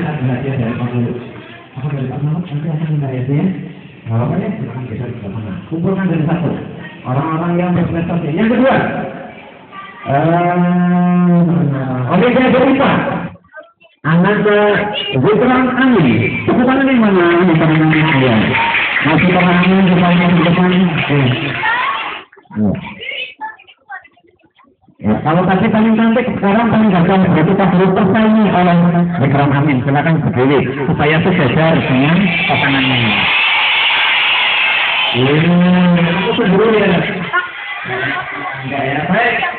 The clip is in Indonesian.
masih ada dari Pak Mulut. Apa dari Pak Mulut nanti akan hadiah? Kalau ya, silakan geser ke sana. Kumpulkan dari satu. Orang-orang yang berprestasi. Yang kedua, eh, oke saya berita. Anak ke Zikran Ani. Tepuk tangan di mana? Di tangan dia. Masih Ani di tangan di depan. Eh. Ya. Ya, kalau tadi paling cantik, sekarang paling gagal berarti kita perlu tersaingi oleh Zikran Amin. Silakan berdiri supaya sejajar dengan pasangannya. Ini, aku dulu ya. Enggak ya, baik.